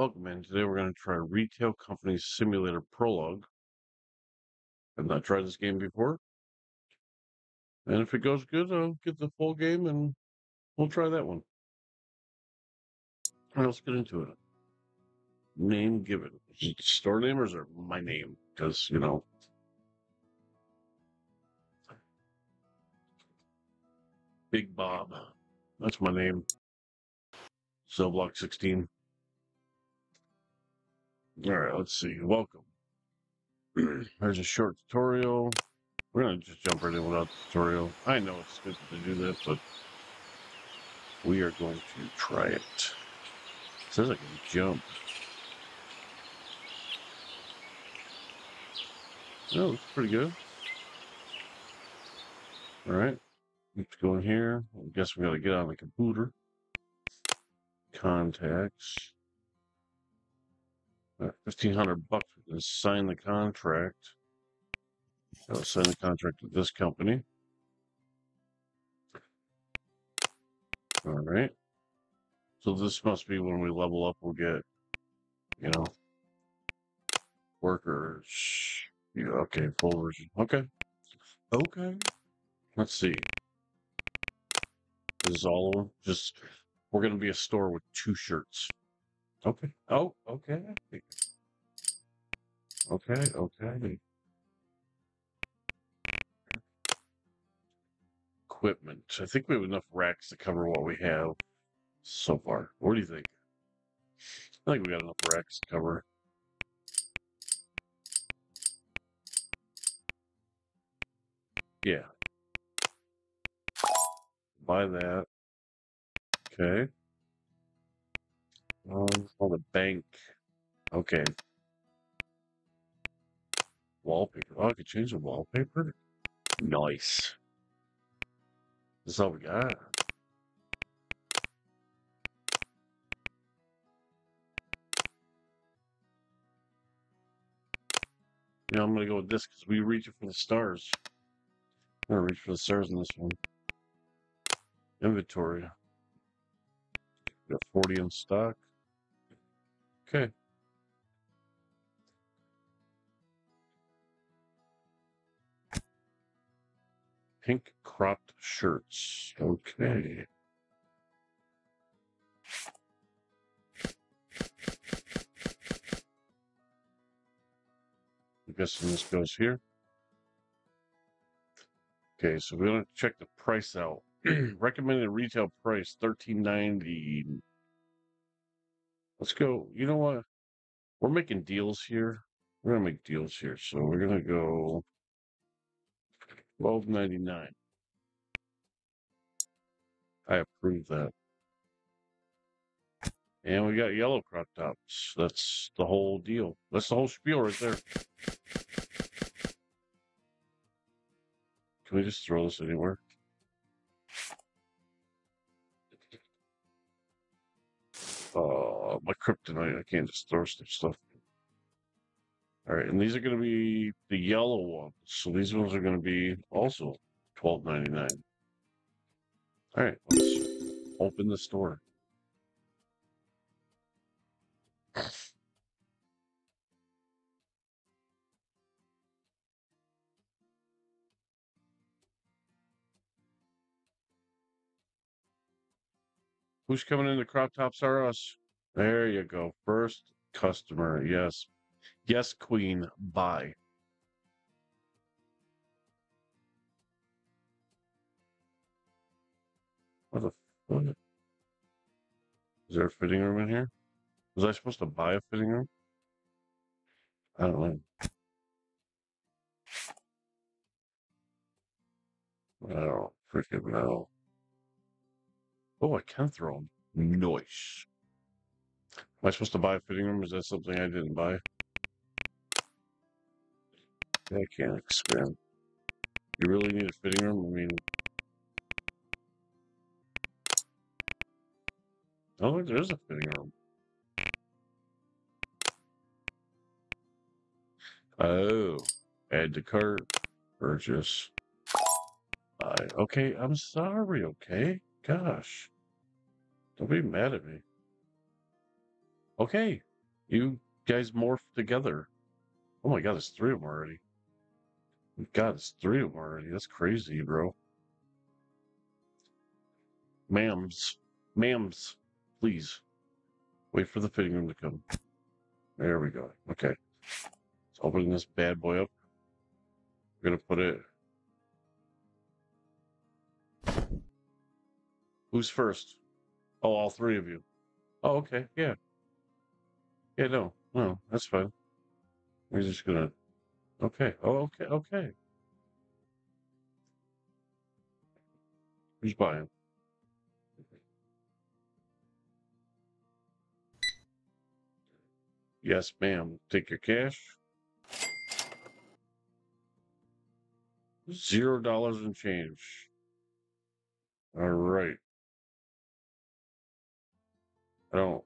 Welcome. Today we're going to try Retail Company Simulator Prologue. I've not tried this game before. And if it goes good, I'll get the full game and we'll try that one. All right, let's get into it. Name given. Store name or is it my name? Because, you know. Big Bob. That's my name. Cell block 16. All right, let's see. Welcome. There's a short tutorial. We're going to just jump right in without the tutorial. I know it's stupid to do that, but we are going to try it. it says I can jump. Oh, looks pretty good. All right. Let's go in here. I guess we got to get on the computer. Contacts. Fifteen hundred bucks to sign the contract. I'll sign the contract with this company. All right. So this must be when we level up, we'll get, you know, workers. Yeah, okay, full version. Okay. Okay. Let's see. This is all of them. Just, we're going to be a store with two shirts. Okay. Oh, okay. Okay, okay. Equipment. I think we have enough racks to cover what we have so far. What do you think? I think we got enough racks to cover. Yeah. Buy that. Okay. Um, oh, the bank. Okay. Wallpaper. Oh, I could change the wallpaper? Nice. This is all we got. You know, I'm going to go with this because we reach for the stars. I'm going to reach for the stars in this one. Inventory. Got 40 in stock. Okay. Pink cropped shirts. Okay. I'm guessing this goes here. Okay, so we're gonna check the price out. Recommended retail price thirteen ninety. Let's go. You know what? We're making deals here. We're gonna make deals here, so we're gonna go twelve ninety nine. I approve that. And we got yellow crop tops. That's the whole deal. That's the whole spiel right there. Can we just throw this anywhere? My kryptonite. I can't just throw stuff. All right, and these are going to be the yellow ones. So these ones are going to be also twelve ninety nine. All right, let's open the store. Who's coming in the crop tops are us? There you go. First customer. Yes. Yes, queen. Buy. What the fuck? Is there a fitting room in here? Was I supposed to buy a fitting room? I don't know. Don't freaking know. Oh, I can throw them. Nice. Am I supposed to buy a fitting room? Is that something I didn't buy? I can't expand. You really need a fitting room? I mean... Oh, there is a fitting room. Oh, add to cart, purchase. I, okay, I'm sorry, okay? Gosh. Don't be mad at me. Okay, You guys morph together. Oh my god, there's three of them already. God, it's three of them already. That's crazy, bro. Mams. Mams, please. Wait for the fitting room to come. There we go. Okay. Let's open this bad boy up. We're gonna put it. Who's first? Oh, all three of you. Oh, okay. Yeah. Yeah, no. No, that's fine. We're just gonna. Okay. Oh, okay. Okay. Who's buying? Yes, ma'am. Take your cash. Zero dollars and change. All right. I don't.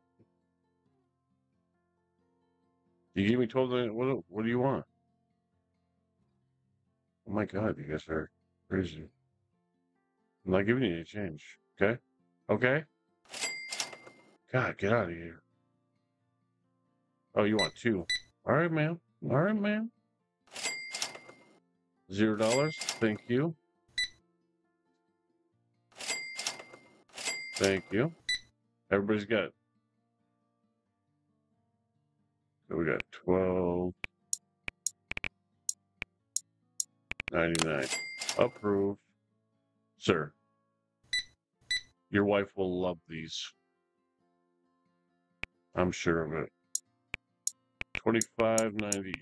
You gave me twelve. What? What do you want? Oh my God, you guys are crazy. I'm not giving you any change. Okay. Okay. God, get out of here. Oh, you want two? All right, ma'am. All right, ma'am. Zero dollars. Thank you. Thank you. Everybody's got. So we got twelve ninety nine. Approve, sir. Your wife will love these. I'm sure of it. Twenty five ninety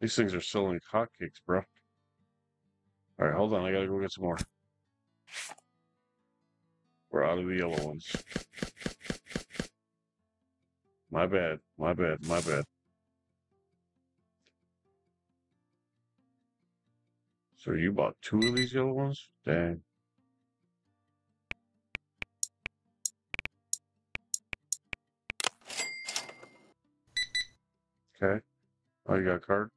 These things are selling hotcakes, bro. All right, hold on. I gotta go get some more. We're out of the yellow ones. My bad. My bad. My bad. So you bought two of these yellow ones? Dang. Okay. Oh, you got a card?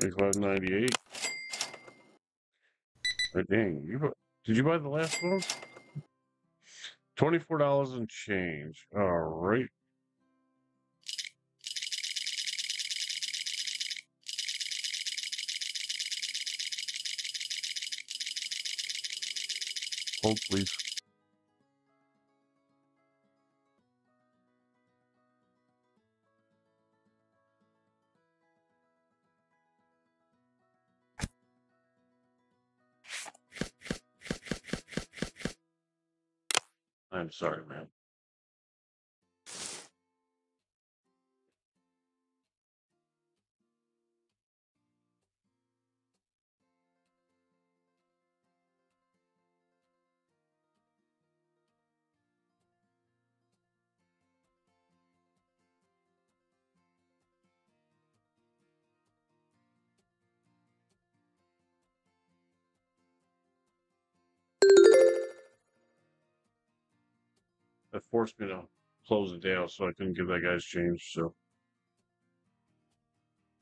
2598. Oh, dang. You, did you buy the last one? $24 and change. All right. Hold, please. sorry, man. That forced me to close it down, so I couldn't give that guy's change. So,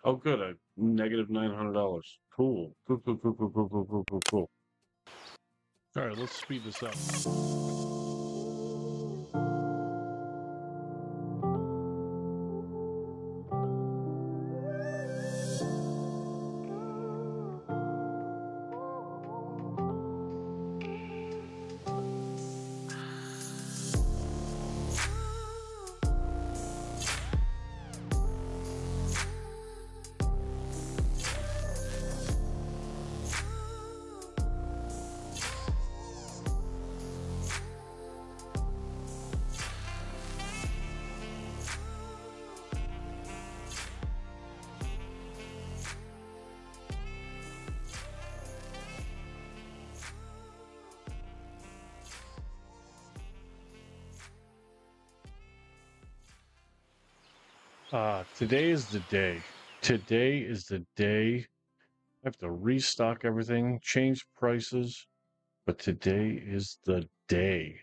oh, good. I negative nine hundred dollars. Cool. Cool. Cool. Cool. Cool. Cool. Cool. Cool. Cool. All right, let's speed this up. Uh, today is the day. Today is the day. I have to restock everything, change prices, but today is the day.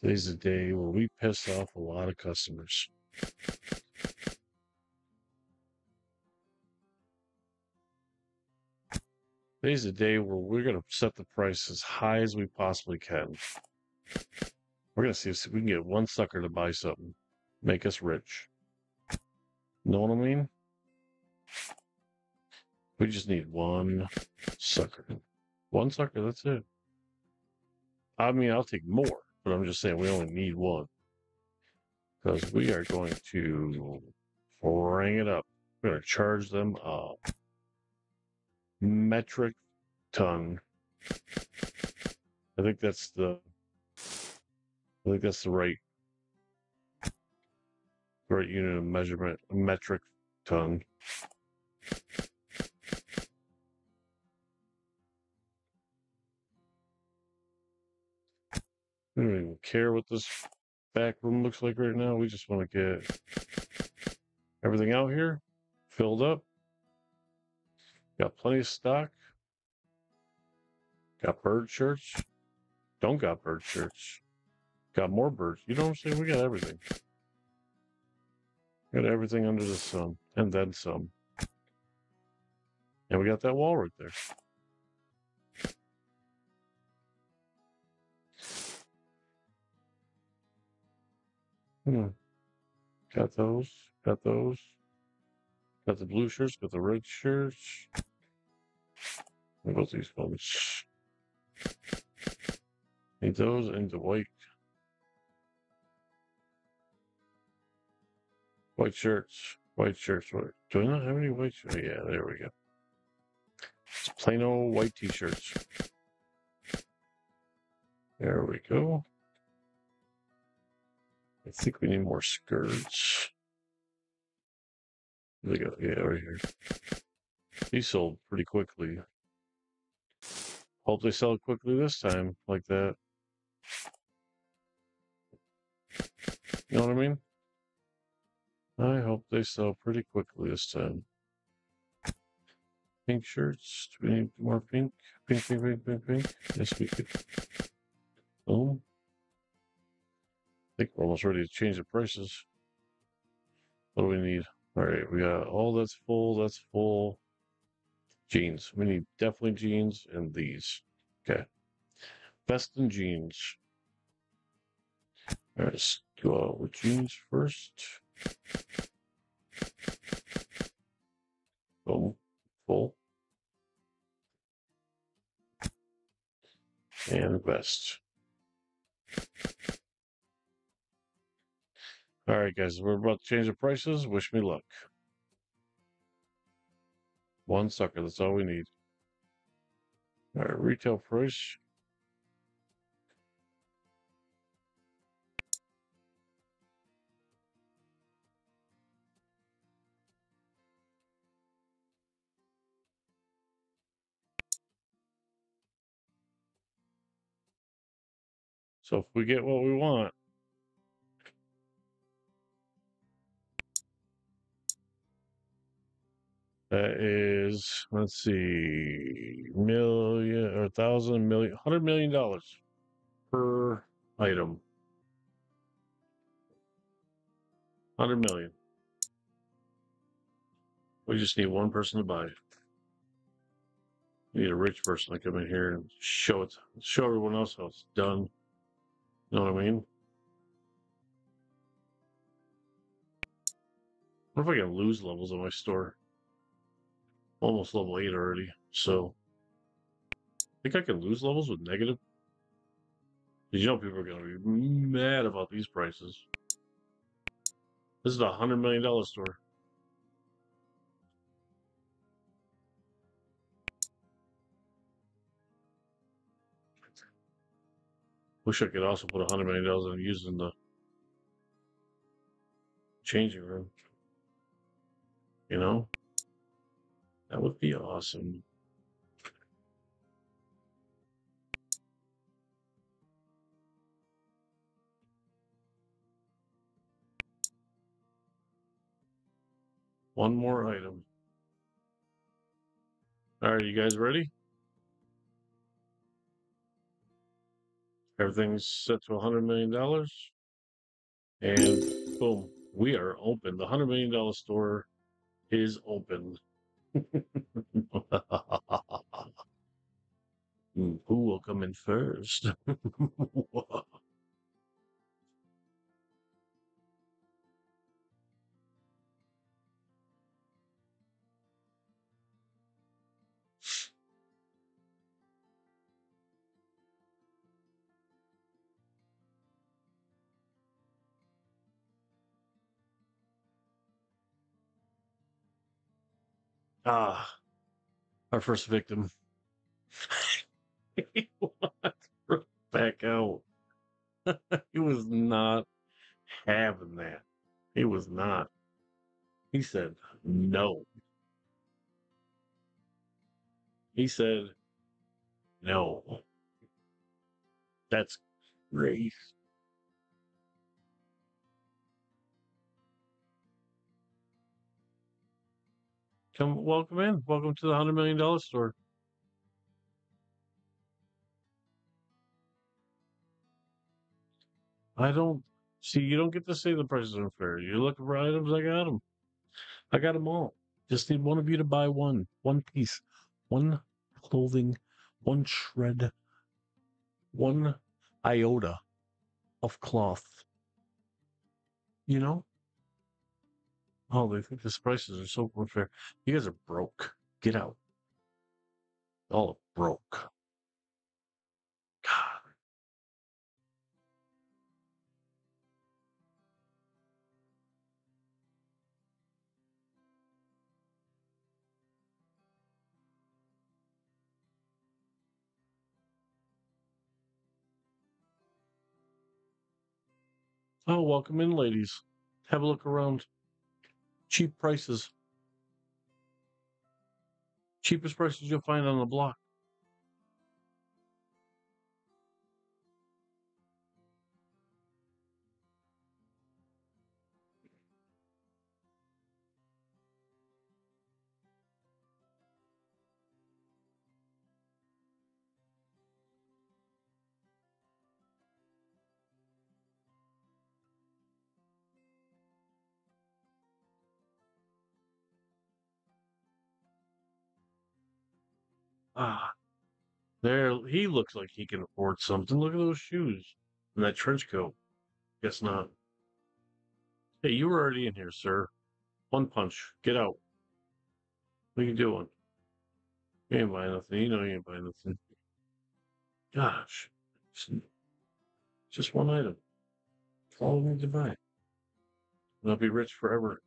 Today's the day where we piss off a lot of customers. Today's the day where we're going to set the price as high as we possibly can. We're going to see if we can get one sucker to buy something, make us rich. Know what I mean? We just need one sucker. One sucker, that's it. I mean, I'll take more, but I'm just saying we only need one. Because we are going to ring it up. We're going to charge them a metric ton. I think that's the I think that's the right right unit of measurement, metric ton. We don't even care what this back room looks like right now. We just want to get everything out here filled up. Got plenty of stock. Got bird shirts. Don't got bird shirts. Got more birds. You know what I'm saying? We got everything. Got everything under the sun. And then some. And we got that wall right there. Hmm. Got those. Got those. Got the blue shirts. Got the red shirts. What about these ones? Need those and the white. White shirts. White shirts. Do I not have any white shirts? Yeah, there we go. It's plain old white t-shirts. There we go. I think we need more skirts. There we go. Yeah, right here. These sold pretty quickly. Hope they sell quickly this time, like that. You know what I mean? I hope they sell pretty quickly this time. Pink shirts. Do we need more pink? Pink, pink, pink, pink, pink. Yes, we could. Boom. I think we're almost ready to change the prices. What do we need? All right, we got all that's full. That's full. Jeans. We need definitely jeans and these. Okay. Best in jeans. All right, let's go out with jeans first. Boom. Full. And best. All right, guys, we're about to change the prices. Wish me luck. One sucker, that's all we need. All right, retail price. So if we get what we want, That is, let's see, million or thousand million, hundred million dollars per item. Hundred million. We just need one person to buy. We need a rich person to come in here and show it, show everyone else how it's done. You know what I mean? What if I can lose levels in my store? almost level 8 already, so I think I can lose levels with negative. You know people are going to be mad about these prices. This is a $100 million store. Wish I could also put a $100 million in using the changing room. You know? That would be awesome. One more item. All right, you guys ready? Everything's set to a hundred million dollars. And boom, we are open. The hundred million dollar store is open. Who will come in first? ah, our first victim. he wants back out. he was not having that. He was not. He said no. He said no. That's great. Come, welcome in. Welcome to the hundred million dollar store. I don't see. You don't get to say the prices are fair. You look for items. I got them. I got them all. Just need one of you to buy one, one piece, one clothing, one shred, one iota of cloth. You know? Oh, they think these prices are so unfair. You guys are broke. Get out. All broke. God. Oh, welcome in, ladies. Have a look around. Cheap prices. Cheapest prices you'll find on the block. He looks like he can afford something. Look at those shoes and that trench coat. Guess not. Hey, you were already in here, sir. One punch. Get out. What are you doing? You ain't buying nothing. You know you ain't buying nothing. Gosh. Just, one item. That's all we need to buy. And I'll be rich forever.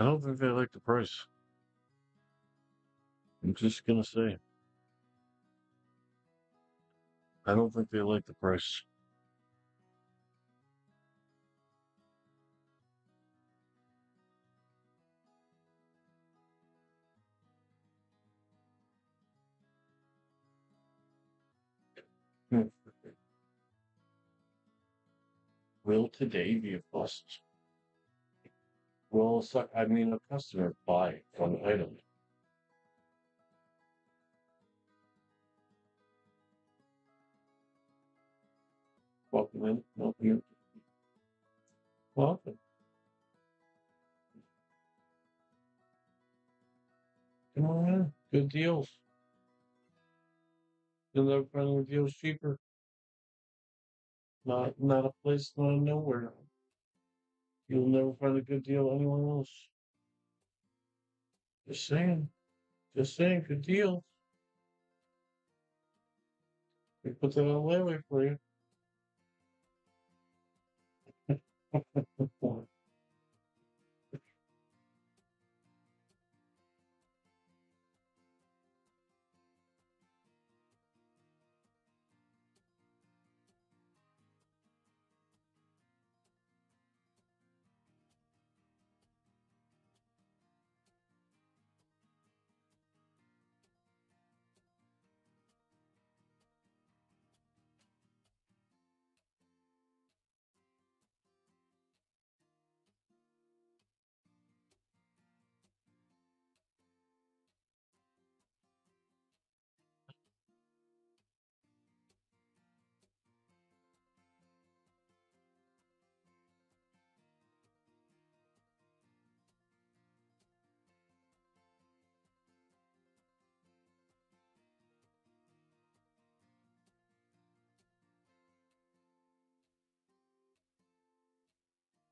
I don't think they like the price. I'm just gonna say. I don't think they like the price. Hmm. Will today be a bust? Will suck I mean a customer buy one item? Welcome in. Welcome in. Welcome. Come on in. Good deals. You'll never deals cheaper. Not not a place, not nowhere. You'll never find a good deal anywhere else. Just saying. Just saying, good deals. We put that on layaway for you.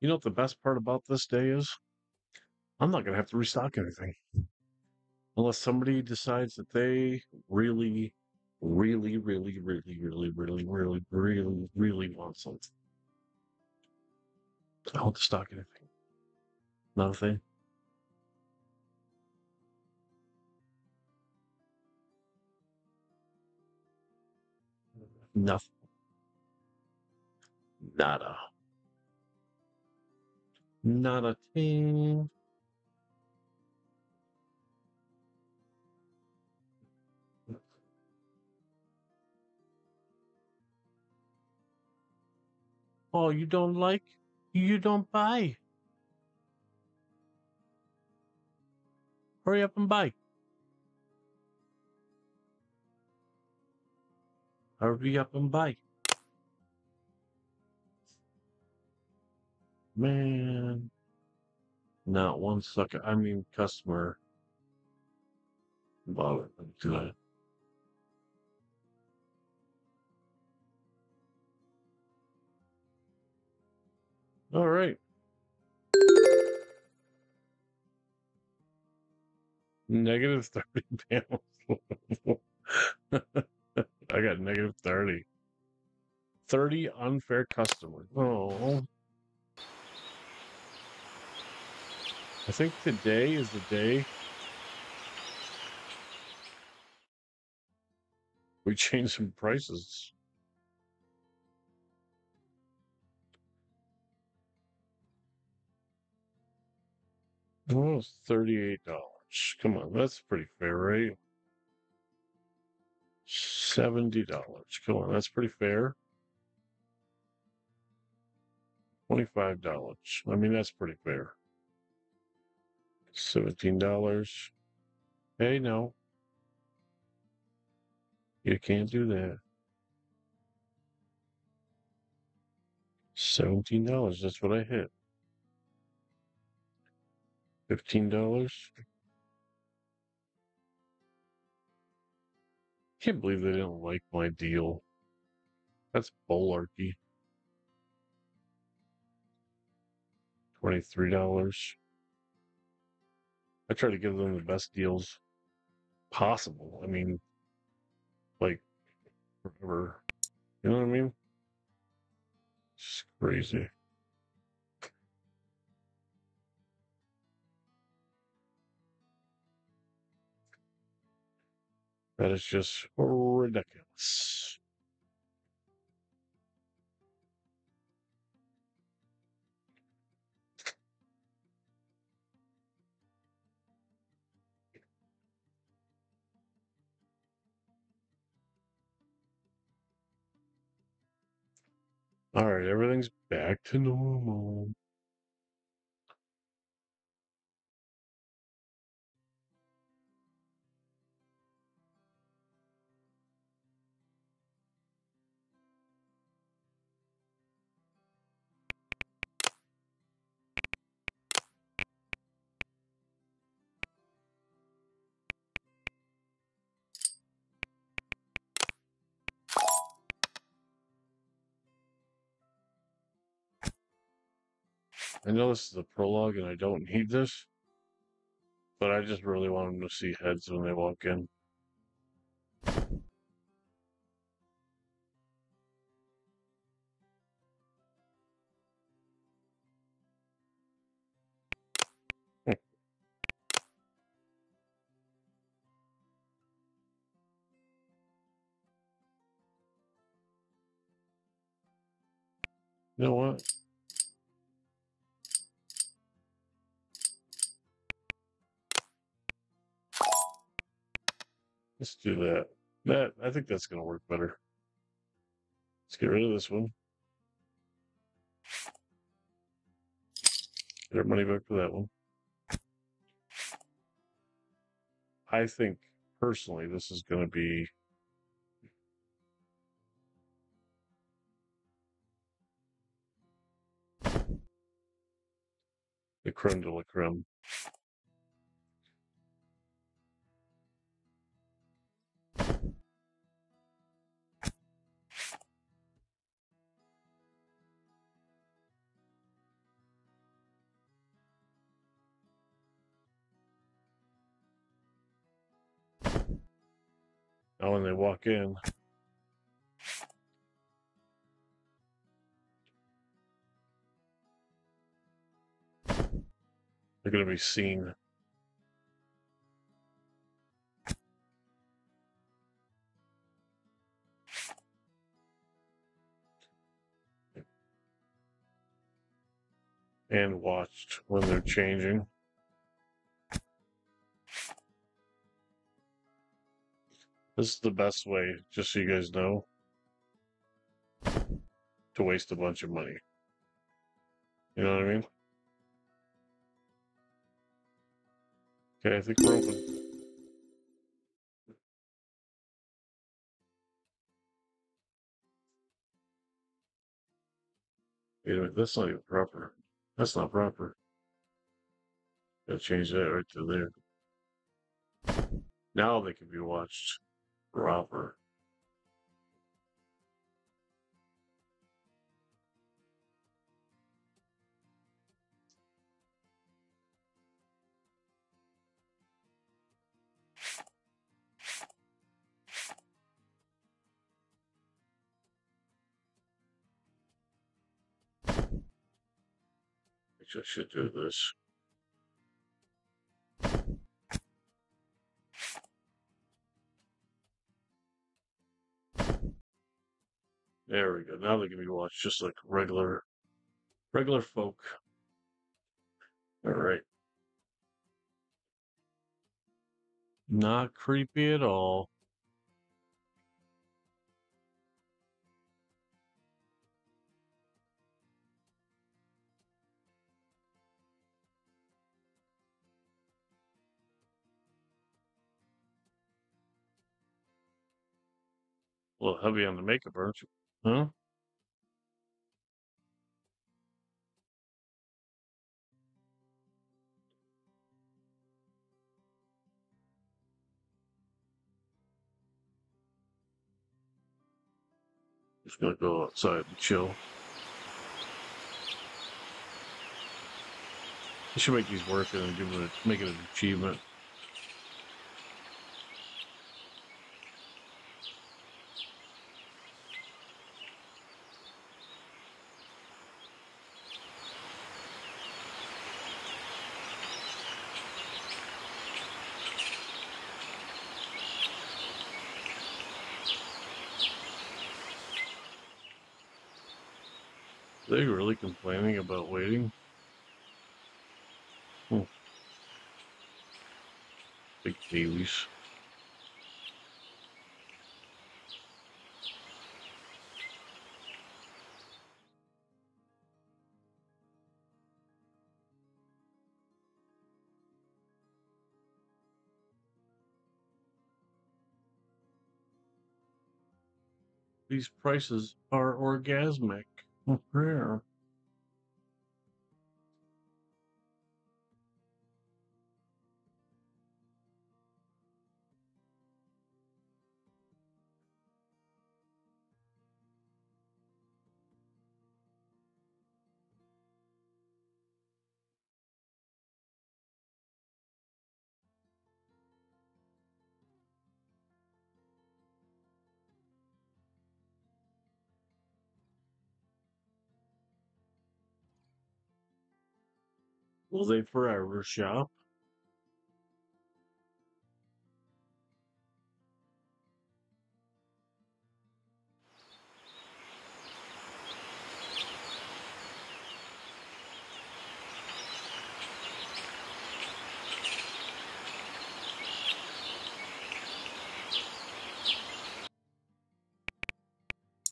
You know what the best part about this day is? I'm not going to have to restock anything. Unless somebody decides that they really, really, really, really, really, really, really, really, really want something. I don't stock anything. Nothing. Nothing. Nada. Not a thing. Oh, you don't like? You don't buy. Hurry up and buy. Hurry up and buy. Man. Not one sucker. I mean, customer. Bother do that. All right. Negative 30 panels. I got negative 30. 30 unfair customers. Oh. I think today is the day we change some prices. Oh, $38. Come on, that's pretty fair, right? $70. Come on, that's pretty fair. $25. I mean, that's pretty fair. $17. Hey, no. You can't do that. $17. That's what I hit. $15. Can't believe they didn't like my deal. That's bullarchy. $23. I try to give them the best deals possible. I mean, like, forever. You know what I mean? It's crazy. That is just ridiculous. All right, everything's back to normal. I know this is a prologue and I don't need this, but I just really want them to see heads when they walk in. You know what? Let's do that. That I think that's gonna work better. Let's get rid of this one. Get our money back for that one. I think personally this is gonna be the creme de la creme. Walk in, they're going to be seen. And watched when they're changing. This is the best way, just so you guys know, to waste a bunch of money. You know what I mean? Okay, I think we're open. Wait a minute, that's not even proper. That's not proper. Gotta change that right to there. Now they can be watched proper. I should do this. There we go. Now they can be watched just like regular, regular folk. All right. Not creepy at all. A little heavy on the makeup, aren't you? Huh? Just gonna go outside and chill. I should make these work and give it a, make it an achievement. They really complaining about waiting? Hmm. Big babies. These prices are orgasmic. Rare. Will they forever shop?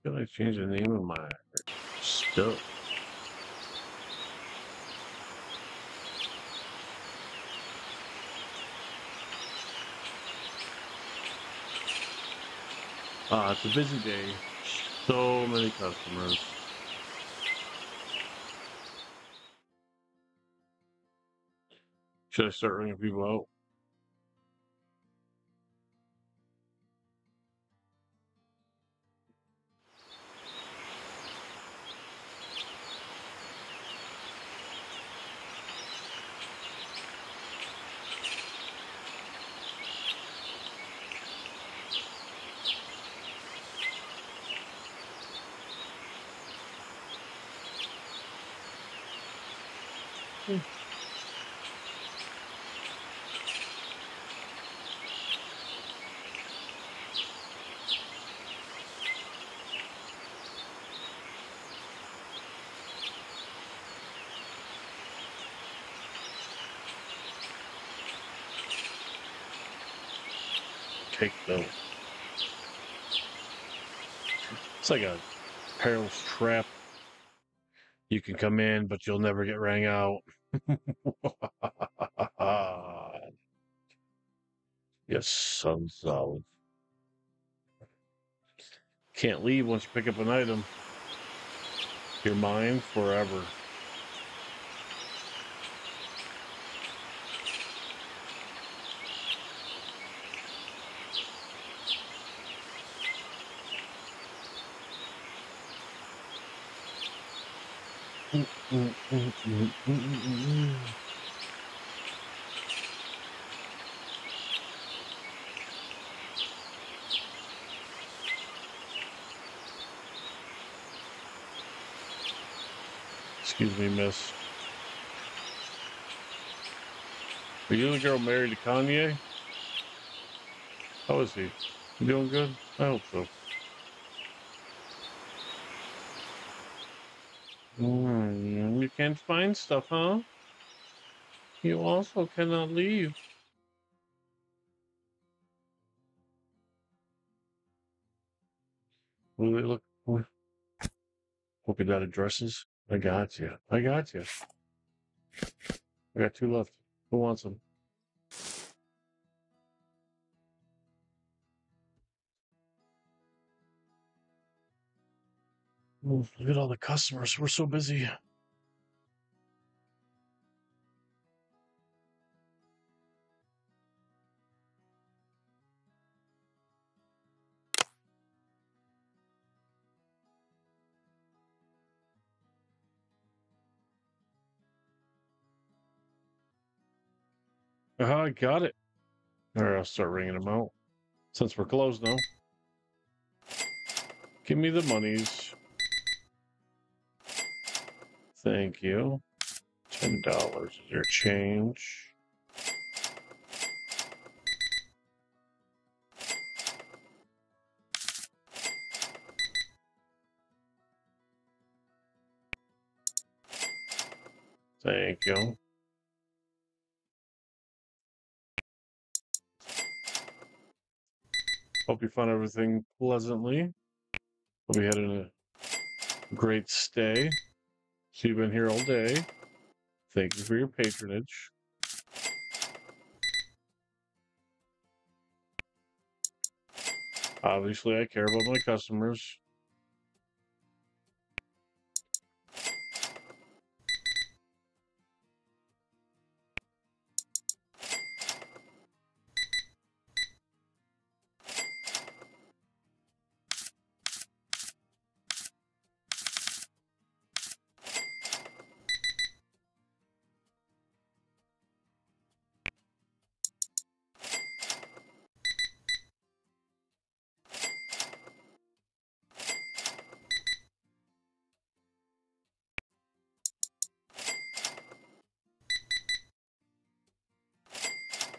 I change the name of my stuff? Uh, it's a busy day. So many customers. Should I start ringing people out? Take note. It's like a perilous trap. You can come in, but you'll never get rang out. yes, sons of. Can't leave once you pick up an item. You're mine forever. Excuse me, miss. Are you the girl married to Kanye? How is he? You doing good? I hope so. Mm, you can't find stuff, huh? You also cannot leave. Do they look for? Polka dotted dresses. I got you. I got you. I got two left. Who wants them? Ooh, look at all the customers. We're so busy. Uh-huh, I got it. All right, I'll start ringing them out. Since we're closed now. Give me the monies. Thank you. Ten dollars is your change. Thank you. Hope you found everything pleasantly. Hope you had a great stay. So you've been here all day. Thank you for your patronage. Obviously, I care about my customers.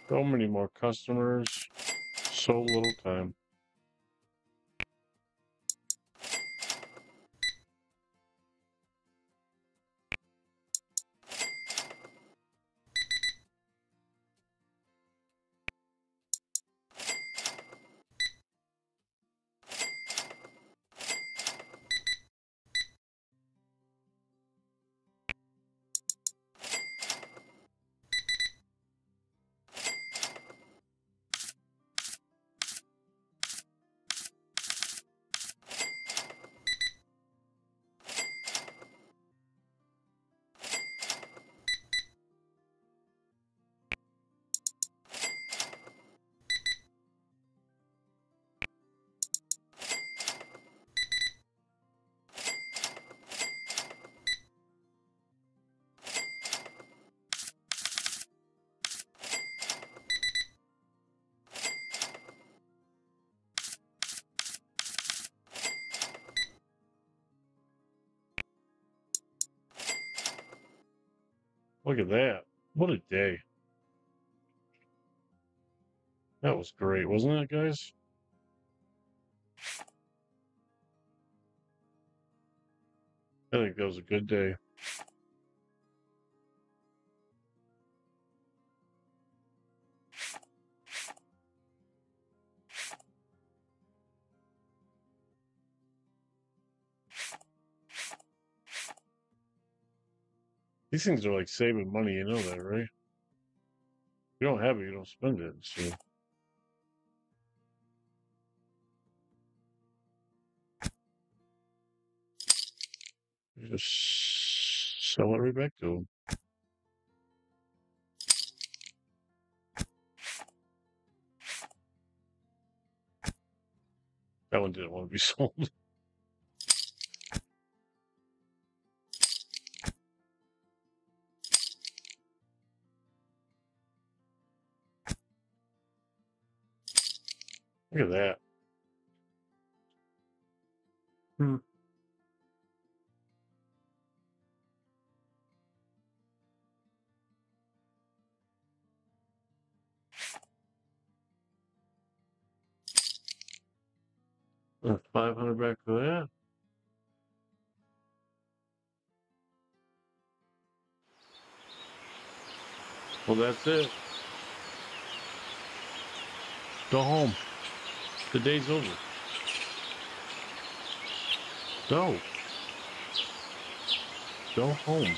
So many more customers, so little time. Look at that. What a day. That was great, wasn't it, guys? I think that was a good day. These things are like saving money, you know that, right? If you don't have it, you don't spend it. So just sell it right back to them. That one didn't want to be sold. Look at that. Hmm. Uh, 500 back for that. Well, that's it. Go home. The day's over. Go. Go home.